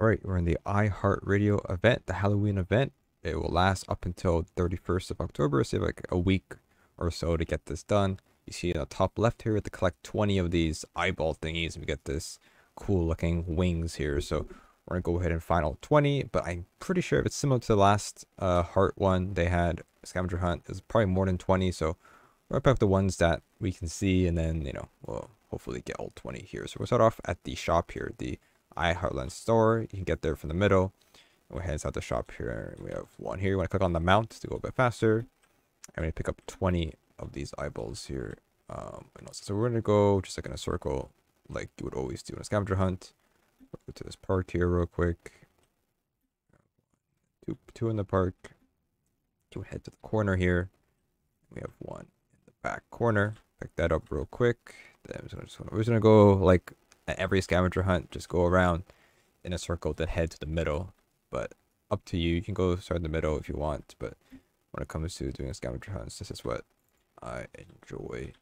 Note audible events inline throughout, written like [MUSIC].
All right, we're in the iHeartRadio event, the Halloween event. It will last up until 31st of October, so like a week or so to get this done. You see in the top left here, we have to collect 20 of these eyeball thingies, and we get this cool looking wings here. So we're gonna go ahead and final 20, but I'm pretty sure if it's similar to the last uh, heart one they had, scavenger hunt, is probably more than 20. So we're up the ones that we can see, and then you know we'll hopefully get all 20 here. So we'll start off at the shop here, the iHeartLand store. You can get there from the middle. And we'll head inside the shop here. We have one here. You want to click on the mount to go a bit faster. I'm going to pick up 20 of these eyeballs here. Um, so we're going to go just like in a circle, like you would always do in a scavenger hunt. Go to this park here real quick. Two, two in the park. Go head to the corner here. We have one in the back corner. Pick that up real quick. Then we're we're just gonna go like at every scavenger hunt, just go around in a circle, then head to the middle. But up to you. You can go start in the middle if you want. But when it comes to doing a scavenger hunts, this is what I enjoy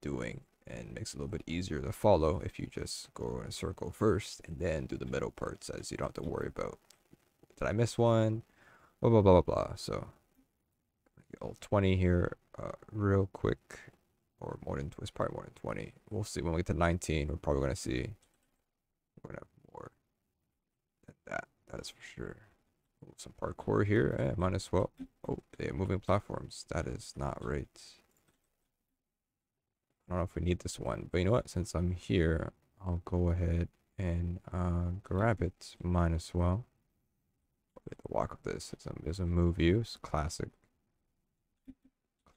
doing and makes it a little bit easier to follow if you just go in a circle first and then do the middle parts as you don't have to worry about did I miss one blah blah blah blah blah so all 20 here uh, real quick or more than it's probably more than 20 we'll see when we get to 19 we're probably going to see we're to have more than that that is for sure some parkour here eh, might as well oh they moving platforms that is not right I don't know if we need this one, but you know what? Since I'm here, I'll go ahead and uh, grab it. Mine as well. The walk of this is a, is a move use. Classic.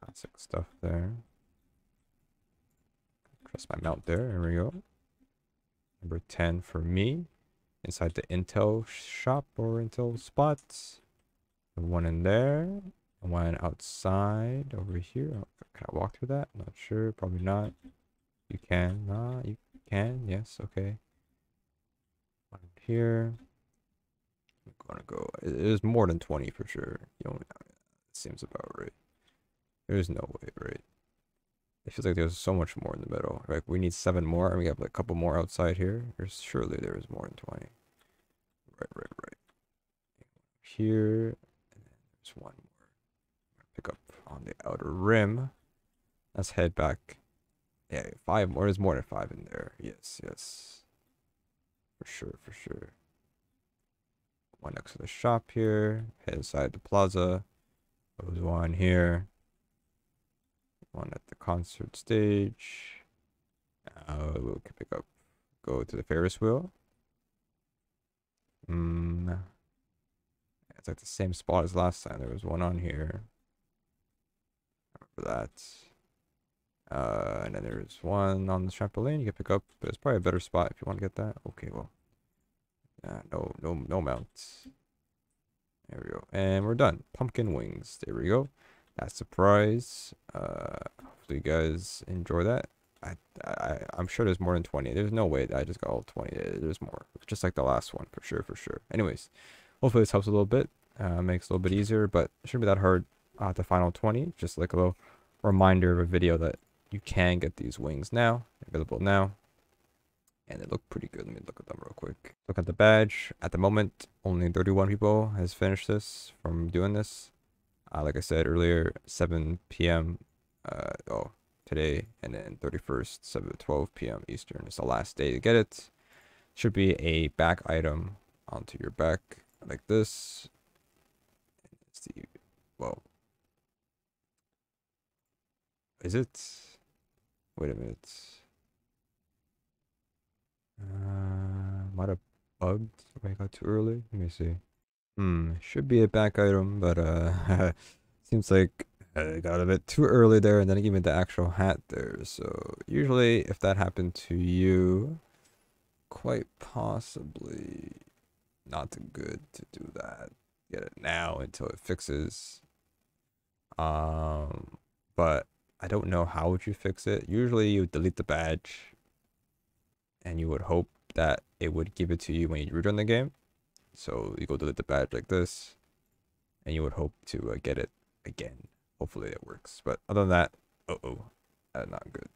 Classic stuff there. Trust my mount there. There we go. Number 10 for me. Inside the Intel shop or Intel spots. One in there. One outside over here. Can I walk through that? Not sure. Probably not. You can. Nah, you can. Yes. Okay. One here. I'm gonna go. It is more than 20 for sure. You it seems about right. There's no way, right? It feels like there's so much more in the middle. Like we need seven more, and we have like a couple more outside here. There's surely there is more than 20. Right, right, right. Here, and then there's one more. pick up on the outer rim. Let's head back. Yeah, five more. There's more than five in there. Yes, yes. For sure, for sure. One next to the shop here. Head inside the plaza. There's one here. One at the concert stage. Uh, we can pick up. Go to the Ferris wheel. Hmm. It's like the same spot as last time. There was one on here for that. Uh, and then there's one on the trampoline you can pick up, but it's probably a better spot if you want to get that. Okay, well, no, no, no mounts. There we go, and we're done. Pumpkin wings. There we go. That surprise. Uh, hopefully you guys enjoy that. I, I, I'm sure there's more than 20. There's no way that I just got all 20. There's more. Just like the last one, for sure, for sure. Anyways, hopefully this helps a little bit. Uh, makes it a little bit easier, but it shouldn't be that hard uh, the final 20 just like a little reminder of a video that you can get these wings now available now and they look pretty good let me look at them real quick look at the badge at the moment only 31 people has finished this from doing this uh, like i said earlier 7 p.m uh oh today and then 31st 7 12 p.m eastern is the last day to get it should be a back item onto your back like this it's the well is it? Wait a minute. Uh, might have bugged if I got too early. Let me see. Hmm, should be a back item, but uh, [LAUGHS] seems like I got a bit too early there, and then I gave me the actual hat there. So usually, if that happened to you, quite possibly not good to do that. Get it now until it fixes. Um, but I don't know how would you fix it. Usually you delete the badge and you would hope that it would give it to you when you return the game. So you go delete the badge like this and you would hope to uh, get it again. Hopefully it works. But other than that, uh-oh, uh, not good.